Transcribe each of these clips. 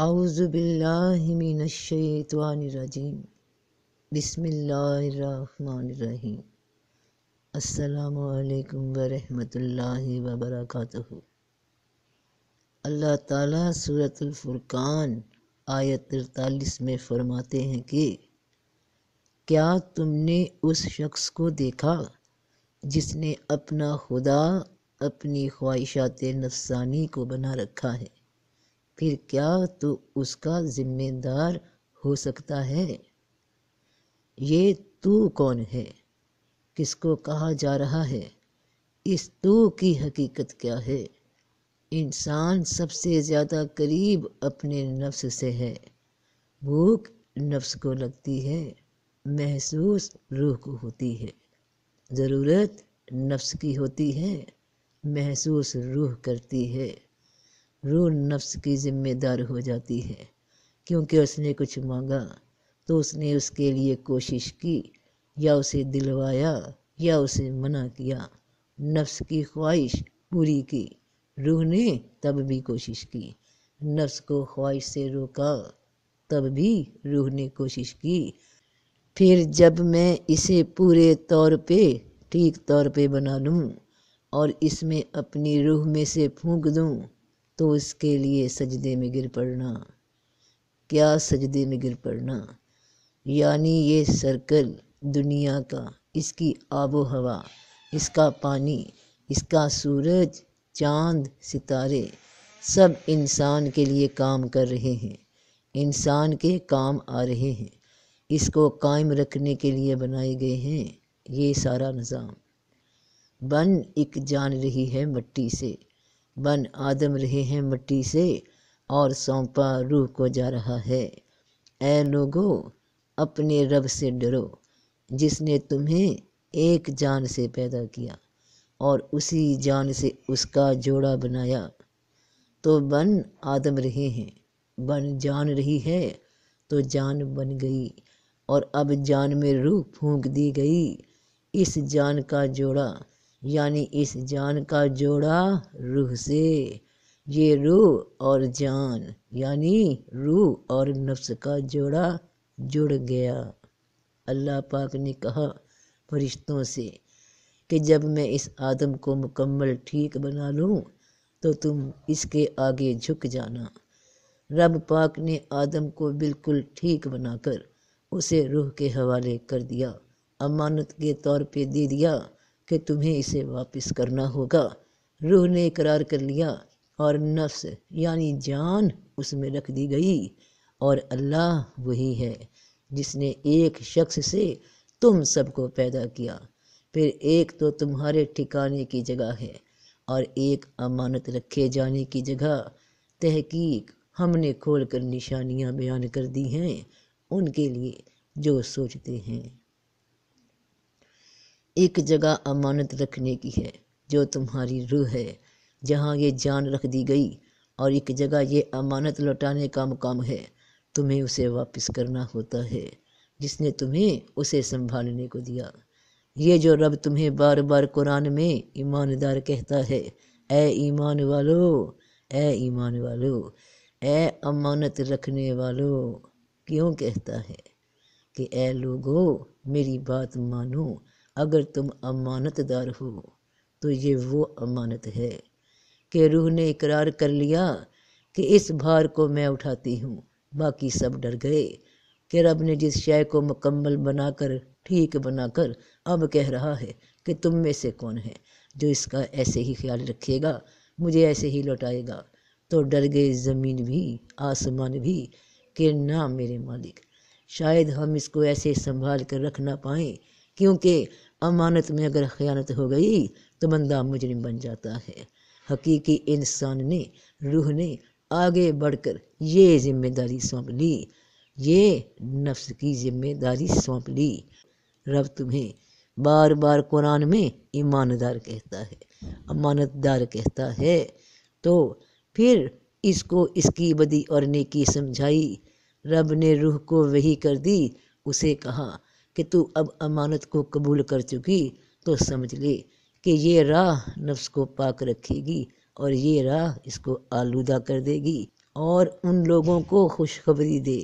اعوذ باللہ من الشیطان الرجیم۔ بسم اللہ الرحمن الرحیم۔ السلام علیکم ورحمۃ اللہ وبرکاتہ۔ اللہ تعالیٰ صورت الفرقان آیت ترتالیس میں فرماتے ہیں کہ کیا تم نے اس شخص کو دیکھا جس نے اپنا خدا، اپنی خواہشات نفسانی کو بنا رکھا ہے؟ پھر کیا تو اس کا ذمہ دار ہو سکتا ہے؟ یہ تو کون ہے؟ کس کو کہا جا رہا ہے؟ اس تو کی حقیقت کیا ہے؟ انسان سب سے زیادہ قریب اپنے نفس سے ہے۔ بھوک نفس کو لگتی ہے، محسوس روح کو ہوتی ہے۔ ضرورت نفس کی ہوتی ہے، محسوس روح کرتی ہے۔ روح نفس کی ذمہ دار ہو جاتی ہے۔ کیونکہ اس نے کچھ مانگا تو اس نے اس کے لیے کوشش کی، یا اسے دلوایا یا اسے منع کیا۔ نفس کی خواہش پوری کی۔ روح نے تب بھی کوشش کی۔ نفس کو خواہش سے روکا، تب بھی روح نے کوشش کی۔ پھر جب میں اسے پورے طور پہ، ٹھیک طور پہ بنا لوں اور اس میں اپنی روح میں سے پھونک دوں تو اس کے لیے سجدے میں گر پڑنا۔ کیا سجدے میں گر پڑنا؟ یعنی یہ سرکل دنیا کا، اس کی آب و ہوا، اس کا پانی، اس کا سورج، چاند، ستارے، سب انسان کے لیے کام کر رہے ہیں۔ انسان کے کام آ رہے ہیں۔ اس کو قائم رکھنے کے لیے بنائے گئے ہیں۔ یہ سارا نظام۔ بن ایک جان رہی ہے مٹی سے۔ بن آدم رہے ہیں مٹی سے اور سونپا روح کو جا رہا ہے۔ اے لوگو، اپنے رب سے ڈرو، جس نے تمہیں ایک جان سے پیدا کیا اور اسی جان سے اس کا جوڑا بنایا۔ تو بن آدم رہے ہیں، بن جان رہی ہے تو جان بن گئی اور اب جان میں روح پھونک دی گئی، اس جان کا جوڑا یعنی اس جان کا جوڑا روح سے۔ یہ روح اور جان یعنی روح اور نفس کا جوڑا جڑ گیا۔ اللہ پاک نے کہا فرشتوں سے کہ جب میں اس آدم کو مکمل ٹھیک بنا لوں تو تم اس کے آگے جھک جانا۔ رب پاک نے آدم کو بالکل ٹھیک بنا کر اسے روح کے حوالے کر دیا، امانت کے طور پہ دے دیا۔ کہ تمہیں اسے واپس کرنا ہوگا۔ روح نے اقرار کر لیا اور نفس یعنی جان اس میں رکھ دی گئی اور اللہ وہی ہے جس نے ایک شخص سے تم سب کو پیدا کیا۔ پھر ایک تو تمہارے ٹھکانے کی جگہ ہے اور ایک امانت رکھے جانے کی جگہ۔ تحقیق ہم نے کھول کر نشانیاں بیان کر دی ہیں، ان کے لیے جو سوچتے ہیں۔ ایک جگہ امانت رکھنے کی ہے، جو تمہاری روح ہے، جہاں یہ جان رکھ دی گئی، اور ایک جگہ یہ امانت لوٹانے کا مقام ہے۔ تمہیں اسے واپس کرنا ہوتا ہے، جس نے تمہیں اسے سنبھالنے کو دیا۔ یہ جو رب تمہیں بار بار قرآن میں ایماندار کہتا ہے، اے ایمان والو، اے ایمان والو، اے امانت رکھنے والو، کیوں کہتا ہے کہ اے لوگو، میری بات مانو۔ اگر تم امانت دار ہو، تو یہ وہ امانت ہے کہ روح نے اقرار کر لیا کہ اس بھار کو میں اٹھاتی ہوں۔ باقی سب ڈر گئے کہ رب نے جس شے کو مکمل بنا کر ٹھیک بنا کر اب کہہ رہا ہے کہ تم میں سے کون ہے جو اس کا ایسے ہی خیال رکھے گا، مجھے ایسے ہی لوٹائے گا۔ تو ڈر گئے زمین بھی، آسمان بھی کہ نہ میرے مالک، شاید ہم اس کو ایسے سنبھال کر رکھ نہ پائیں۔ کیونکہ امانت میں اگر خیانت ہو گئی تو بندہ مجرم بن جاتا ہے۔ حقیقی انسان نے، روح نے آگے بڑھ کر یہ ذمہ داری سونپ لی۔ یہ نفس کی ذمہ داری سونپ لی۔ رب تمہیں بار بار قرآن میں ایماندار کہتا ہے، امانت دار کہتا ہے۔ تو پھر اس کو اس کی بدی اور نیکی سمجھائی۔ رب نے روح کو وہی کر دی، اسے کہا کہ تو اب امانت کو قبول کر چکی تو سمجھ لے کہ یہ راہ نفس کو پاک رکھے گی اور یہ راہ اس کو آلودہ کر دے گی اور ان لوگوں کو خوشخبری دے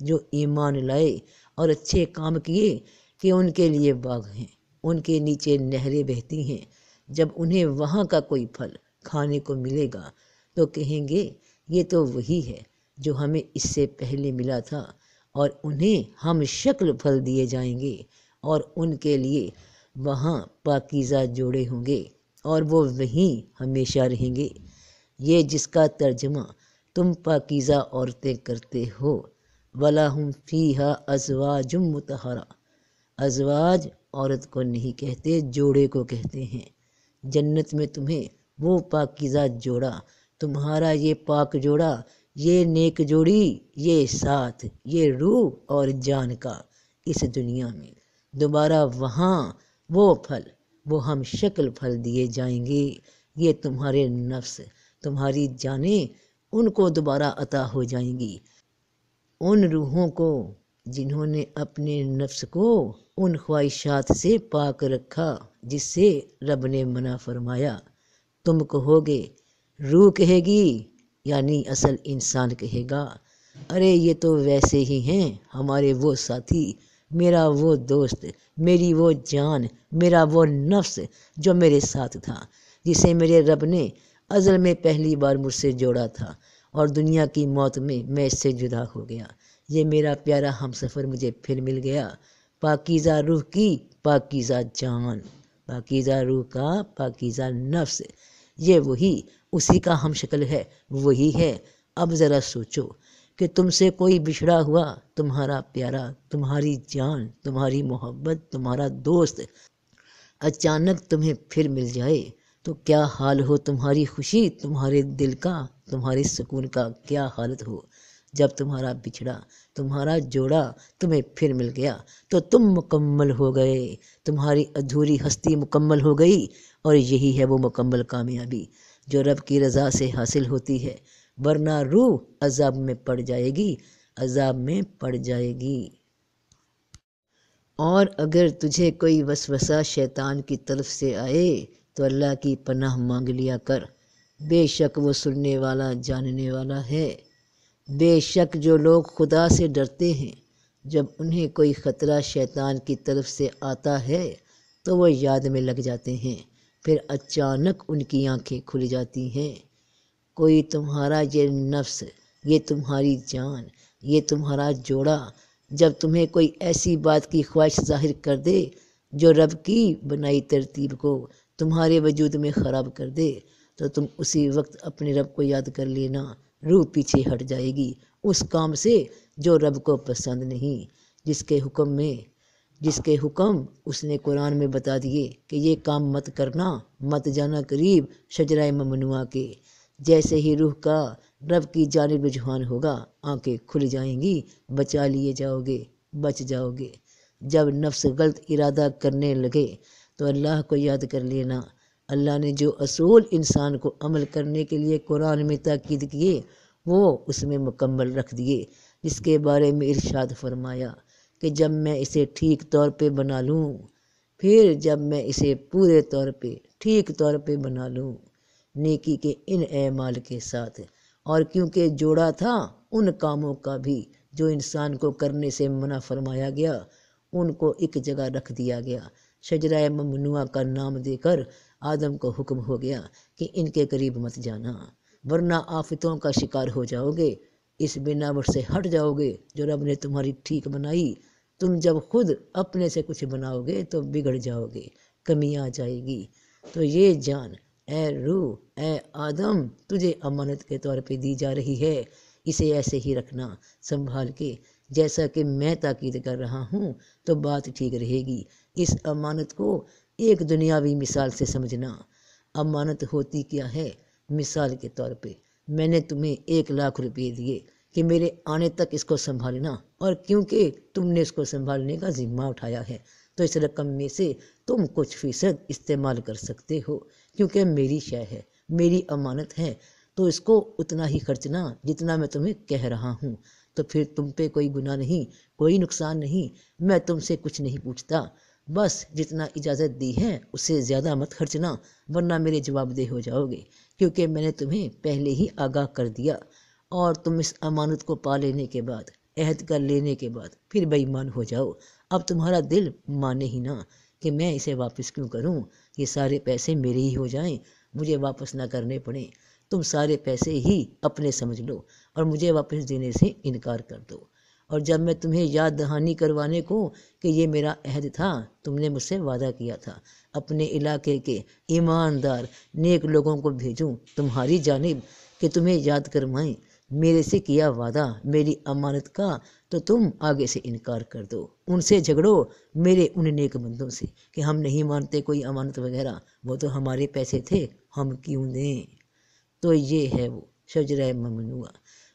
جو ایمان لائے اور اچھے کام کیے کہ ان کے لیے باغ ہیں۔ ان کے نیچے نہریں بہتی ہیں۔ جب انہیں وہاں کا کوئی پھل کھانے کو ملے گا تو کہیں گے، یہ تو وہی ہے جو ہمیں اس سے پہلے ملا تھا۔ اور انہیں ہم شکل پھل دیے جائیں گے اور ان کے لیے وہاں پاکیزہ جوڑے ہوں گے اور وہ وہیں ہمیشہ رہیں گے۔ یہ جس کا ترجمہ تم پاکیزہ عورتیں کرتے ہو ولا ہم فی ہا ازواج متحرہ ازواج عورت کو نہیں کہتے، جوڑے کو کہتے ہیں۔ جنت میں تمہیں وہ پاکیزہ جوڑا، تمہارا یہ پاک جوڑا یہ نیک جوڑی، یہ ساتھ، یہ روح اور جان کا اس دنیا میں۔ دوبارہ وہاں وہ پھل، وہ ہم شکل پھل دیے جائیں گے۔ یہ تمہارے نفس، تمہاری جانیں ان کو دوبارہ عطا ہو جائیں گی۔ ان روحوں کو، جنہوں نے اپنے نفس کو ان خواہشات سے پاک رکھا، جس سے رب نے منع فرمایا۔ تم کہو گے، روح کہے گی یعنی اصل انسان کہے گا، ارے یہ تو ویسے ہی ہیں، ہمارے وہ ساتھی، میرا وہ دوست، میری وہ جان، میرا وہ نفس جو میرے ساتھ تھا، جسے میرے رب نے ازل میں پہلی بار مجھ سے جوڑا تھا، اور دنیا کی موت میں میں اس سے جدا ہو گیا۔ یہ میرا پیارا ہم سفر مجھے پھر مل گیا۔ پاکیزہ روح کی، پاکیزہ جان، پاکیزہ روح کا، پاکیزہ نفس۔ یہ وہی، اسی کا ہم شکل ہے، وہی ہے۔ اب ذرا سوچو کہ تم سے کوئی بچھڑا ہوا، تمہارا پیارا، تمہاری جان، تمہاری محبت، تمہارا دوست اچانک تمہیں پھر مل جائے، تو کیا حال ہو تمہاری خوشی، تمہارے دل کا، تمہارے سکون کا؟ کیا حالت ہو؟ جب تمہارا بچھڑا، تمہارا جوڑا تمہیں پھر مل گیا، تو تم مکمل ہو گئے۔ تمہاری ادھوری ہستی مکمل ہو گئی۔ اور یہی ہے وہ مکمل کامیابی جو رب کی رضا سے حاصل ہوتی ہے، ورنہ روح عذاب میں پڑ جائے گی، عذاب میں پڑ جائے گی۔ اور اگر تجھے کوئی وسوسہ شیطان کی طرف سے آئے، تو اللہ کی پناہ مانگ لیا کر۔ بے شک وہ سننے والا، جاننے والا ہے۔ بے شک جو لوگ خدا سے ڈرتے ہیں، جب انہیں کوئی خطرہ شیطان کی طرف سے آتا ہے، تو وہ یاد میں لگ جاتے ہیں۔ پھر اچانک ان کی آنکھیں کھل جاتی ہیں۔ کوئی تمہارا یہ نفس، یہ تمہاری جان، یہ تمہارا جوڑا، جب تمہیں کوئی ایسی بات کی خواہش ظاہر کر دے جو رب کی بنائی ترتیب کو تمہارے وجود میں خراب کر دے، تو تم اسی وقت اپنے رب کو یاد کر لینا، روح پیچھے ہٹ جائے گی، اس کام سے جو رب کو پسند نہیں، جس کے حکم میں جس کے حکم اس نے قرآن میں بتا دیے کہ یہ کام مت کرنا، مت جانا قریب شجرائے ممنوع کے۔ جیسے ہی روح کا رب کی جانب رجحان ہوگا، آنکھیں کھل جائیں گی، بچا لیے جاؤ گے بچ جاؤ گے جب نفس غلط ارادہ کرنے لگے تو اللہ کو یاد کر لینا۔ اللہ نے جو اصول انسان کو عمل کرنے کے لیے قرآن میں تاکید کیے، وہ اس میں مکمل رکھ دیے، جس کے بارے میں ارشاد فرمایا۔ کہ جب میں اسے ٹھیک طور پہ بنا لوں، پھر جب میں اسے پورے طور پہ ٹھیک طور پہ بنا لوں، نیکی کے ان اعمال کے ساتھ۔ اور کیونکہ جوڑا تھا، ان کاموں کا بھی جو انسان کو کرنے سے منع فرمایا گیا، ان کو ایک جگہ رکھ دیا گیا۔ شجرہ ممنوع کا نام دے کر آدم کو حکم ہو گیا کہ ان کے قریب مت جانا، ورنہ آفتوں کا شکار ہو جاؤ گے۔ اس بناوٹ سے ہٹ جاؤ گے جو رب نے تمہاری ٹھیک بنائی۔ تم جب خود اپنے سے کچھ بناؤ گے تو بگڑ جاؤ گے، کمی آ جائے گی۔ تو یہ جان، اے روح، اے آدم، تجھے امانت کے طور پہ دی جا رہی ہے۔ اسے ایسے ہی رکھنا، سنبھال کے۔ جیسا کہ میں تاکید کر رہا ہوں، تو بات ٹھیک رہے گی۔ اس امانت کو ایک دنیاوی مثال سے سمجھنا۔ امانت ہوتی کیا ہے؟ مثال کے طور پہ۔ میں نے تمہیں ایک لاکھ روپے دیے کہ میرے آنے تک اس کو سنبھالنا اور کیونکہ تم نے اس کو سنبھالنے کا ذمہ اٹھایا ہے، تو اس رقم میں سے تم کچھ فیصد استعمال کر سکتے ہو، کیونکہ میری شے ہے، میری امانت ہے، تو اس کو اتنا ہی خرچنا جتنا میں تمہیں کہہ رہا ہوں۔ تو پھر تم پہ کوئی گناہ نہیں، کوئی نقصان نہیں، میں تم سے کچھ نہیں پوچھتا۔ بس جتنا اجازت دی ہے اس سے زیادہ مت خرچنا، ورنہ میرے جواب دہ ہو جاؤ گے۔ کیونکہ میں نے تمہیں پہلے ہی آگاہ کر دیا اور تم اس امانت کو پا لینے کے بعد، عہد کر لینے کے بعد پھر بے ایمان ہو جاؤ۔ اب تمہارا دل مانے ہی نہ کہ میں اسے واپس کیوں کروں؟ یہ سارے پیسے میرے ہی ہو جائیں، مجھے واپس نہ کرنے پڑیں۔ تم سارے پیسے ہی اپنے سمجھ لو اور مجھے واپس دینے سے انکار کر دو۔ اور جب میں تمہیں یاد دہانی کروانے کو کہ یہ میرا عہد تھا، تم نے مجھ سے وعدہ کیا تھا۔ اپنے علاقے کے ایماندار نیک لوگوں کو بھیجوں، تمہاری جانب کہ تمہیں یاد کروائیں میرے سے کیا وعدہ، میری امانت کا، تو تم آگے سے انکار کر دو۔ ان سے جھگڑو میرے ان نیک بندوں سے کہ ہم نہیں مانتے کوئی امانت وغیرہ۔ وہ تو ہمارے پیسے تھے، ہم کیوں دیں؟ تو یہ ہے وہ شجرہ ممنوع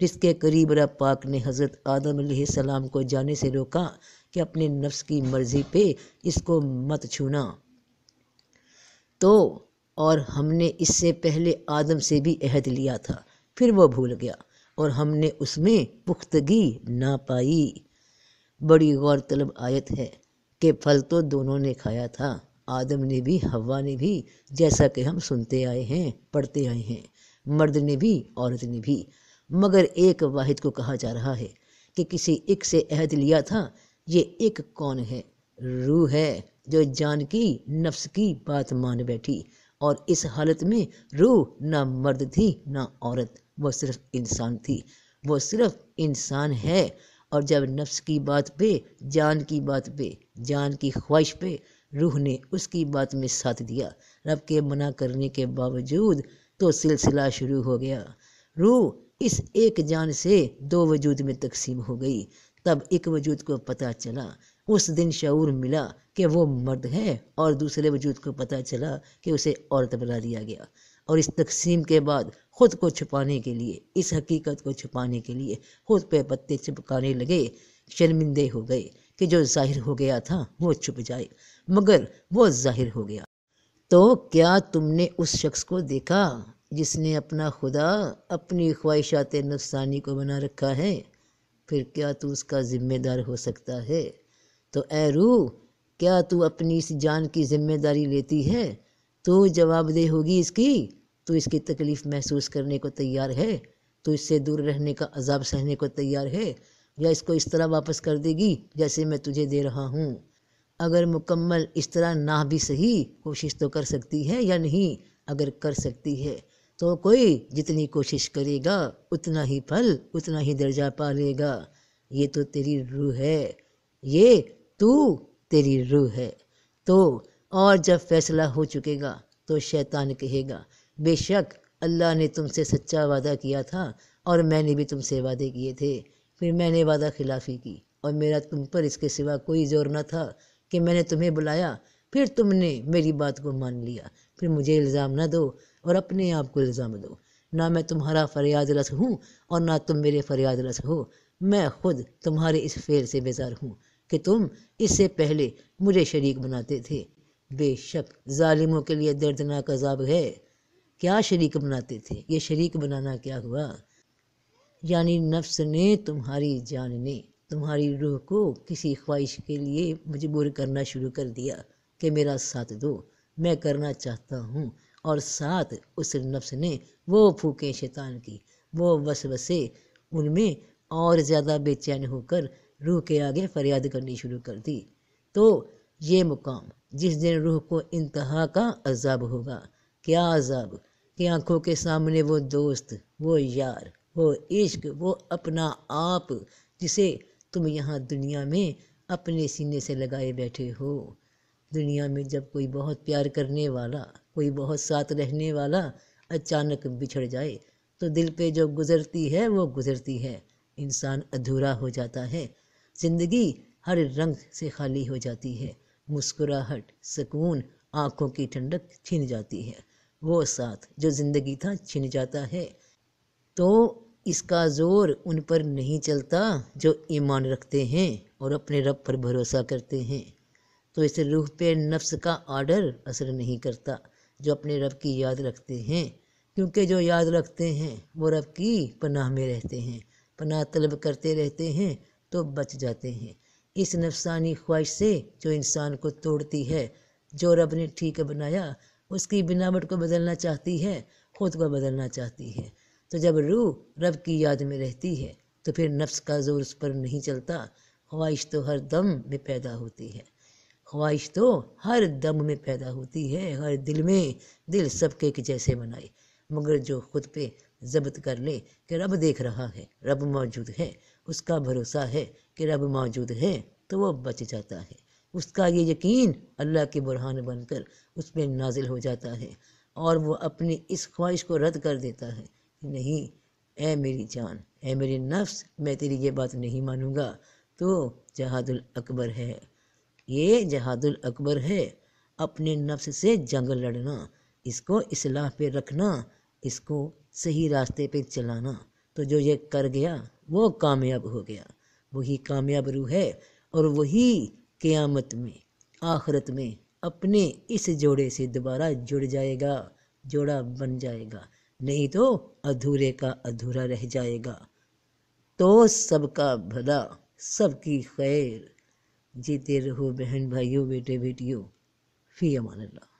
جس کے قریب رب پاک نے حضرت آدم علیہ السلام کو جانے سے روکا کہ اپنے نفس کی مرضی پہ اس کو مت چھونا۔ تو اور ہم نے اس سے پہلے آدم سے بھی عہد لیا تھا، پھر وہ بھول گیا اور ہم نے اس میں پختگی نہ پائی۔ بڑی غور طلب آیت ہے کہ پھل تو دونوں نے کھایا تھا، آدم نے بھی ہوا نے بھی، جیسا کہ ہم سنتے آئے ہیں، پڑھتے آئے ہیں۔ مرد نے بھی، عورت نے بھی۔ مگر ایک واحد کو کہا جا رہا ہے کہ کسی ایک سے عہد لیا تھا، یہ ایک کون ہے؟ روح ہے۔ جو جان کی، نفس کی بات مان بیٹھی۔ اور اس حالت میں روح نہ مرد تھی، نہ عورت۔ وہ صرف انسان تھی۔ وہ صرف انسان ہے۔ اور جب نفس کی بات پہ، جان کی بات پہ، جان کی خواہش پہ روح نے اس کی بات میں ساتھ دیا، رب کے منع کرنے کے باوجود تو سلسلہ شروع ہو گیا۔ روح اس ایک جان سے دو وجود میں تقسیم ہو گئی۔ تب ایک وجود کو پتہ چلا۔ اس دن شعور ملا کہ وہ مرد ہے اور دوسرے وجود کو پتہ چلا کہ اسے عورت بنا دیا گیا۔ اور اس تقسیم کے بعد خود کو چھپانے کے لیے، اس حقیقت کو چھپانے کے لیے خود پہ پتے چپکانے لگے، شرمندے ہو گئے کہ جو ظاہر ہو گیا تھا وہ چھپ جائے، مگر وہ ظاہر ہو گیا۔ تو کیا تم نے اس شخص کو دیکھا جس نے اپنا خدا اپنی خواہشات نفسانی کو بنا رکھا ہے؟ پھر کیا تو اس کا ذمہ دار ہو سکتا ہے؟ تو اے روح، کیا تو اپنی اس جان کی ذمہ داری لیتی ہے؟ تو جواب دہ ہوگی اس کی، تو اس کی تکلیف محسوس کرنے کو تیار ہے، تو اس سے دور رہنے کا عذاب سہنے کو تیار ہے، یا اس کو اس طرح واپس کر دے گی جیسے میں تجھے دے رہا ہوں؟ اگر مکمل اس طرح نہ بھی صحیح کوشش تو کر سکتی ہے یا نہیں؟ اگر کر سکتی ہے، تو کوئی جتنی کوشش کرے گا، اتنا ہی پھل، اتنا ہی درجہ پا لے گا۔ یہ تو تیری روح ہے، یہ تو تیری روح ہے۔ تو، اور جب فیصلہ ہو چکے گا تو شیطان کہے گا، بے شک اللہ نے تم سے سچا وعدہ کیا تھا اور میں نے بھی تم سے وعدے کیے تھے۔ پھر میں نے وعدہ خلافی کی اور میرا تم پر اس کے سوا کوئی زور نہ تھا کہ میں نے تمہیں بلایا۔ پھر تم نے میری بات کو مان لیا۔ پھر مجھے الزام نہ دو اور اپنے آپ کو الزام دو۔ نہ میں تمہارا فریاد رس ہوں اور نہ تم میرے فریاد رس ہو۔ میں خود تمہارے اس فعل سے بیزار ہوں۔ کہ تم اس سے پہلے مجھے شریک بناتے تھے۔ بے شک ظالموں کے لیے دردناک عذاب ہے۔ کیا شریک بناتے تھے؟ یہ شریک بنانا کیا ہوا؟ یعنی نفس نے تمہاری جان نے تمہاری روح کو کسی خواہش کے لیے مجبور کرنا شروع کر دیا کہ میرا ساتھ دو، میں کرنا چاہتا ہوں۔ اور ساتھ اس نفس نے وہ پھوکے شیطان کی، وہ وسوسے ان میں اور زیادہ بے چین ہو کر روح کے آگے فریاد کرنی شروع کر دی۔ تو یہ مقام جس دن روح کو انتہا کا عذاب ہوگا۔ کیا عذاب؟ کہ آنکھوں کے سامنے وہ دوست، وہ یار، وہ عشق، وہ اپنا آپ جسے تم یہاں دنیا میں اپنے سینے سے لگائے بیٹھے ہو۔ دنیا میں جب کوئی بہت پیار کرنے والا، کوئی بہت ساتھ رہنے والا اچانک بچھڑ جائے، تو دل پہ جو گزرتی ہے، وہ گزرتی ہے۔ انسان ادھورا ہو جاتا ہے۔ زندگی ہر رنگ سے خالی ہو جاتی ہے۔ مسکراہٹ، سکون، آنکھوں کی ٹھنڈک چھن جاتی ہے۔ وہ ساتھ جو زندگی تھا چھن جاتا ہے۔ تو اس کا زور ان پر نہیں چلتا جو ایمان رکھتے ہیں اور اپنے رب پر بھروسہ کرتے ہیں۔ تو اس روح پہ نفس کا آرڈر اثر نہیں کرتا جو اپنے رب کی یاد رکھتے ہیں۔ کیونکہ جو یاد رکھتے ہیں وہ رب کی پناہ میں رہتے ہیں۔ پناہ طلب کرتے رہتے ہیں۔ تو بچ جاتے ہیں۔ اس نفسانی خواہش سے جو انسان کو توڑتی ہے، جو رب نے ٹھیک بنایا، اس کی بناوٹ کو بدلنا چاہتی ہے، خود کو بدلنا چاہتی ہے۔ تو جب روح رب کی یاد میں رہتی ہے، تو پھر نفس کا زور اس پر نہیں چلتا۔ خواہش تو ہر دم میں پیدا ہوتی ہے۔ خواہش تو ہر دم میں پیدا ہوتی ہے۔ ہر دل میں دل سب کے جیسے بنائے۔ مگر جو خود پہ ضبط کر لے کہ رب دیکھ رہا ہے، رب موجود ہے۔ اس کا بھروسہ ہے کہ رب موجود ہے تو وہ بچ جاتا ہے۔ اس کا یہ یقین اللہ کے برہان بن کر اس پہ نازل ہو جاتا ہے اور وہ اپنی اس خواہش کو رد کر دیتا ہے کہ نہیں، اے میری جان، اے میری نفس، میں تیری یہ بات نہیں مانوں گا۔ تو جہاد الاکبر ہے۔ یہ جہاد الاکبر ہے۔ اپنے نفس سے جنگ لڑنا، اس کو اصلاح پہ رکھنا اس کو صحیح راستے پہ چلانا۔ تو جو یہ کر گیا، وہ کامیاب ہو گیا۔ وہی کامیاب روح ہے اور وہی قیامت میں، آخرت میں اپنے اس جوڑے سے دوبارہ جڑ جائے گا، جوڑا بن جائے گا۔ نہیں تو ادھورے کا ادھورا رہ جائے گا۔ تو سب کا بھلا، سب کی خیر۔ جیتے رہو بہن بھائیوں بیٹے بیٹیوں فی امان اللہ۔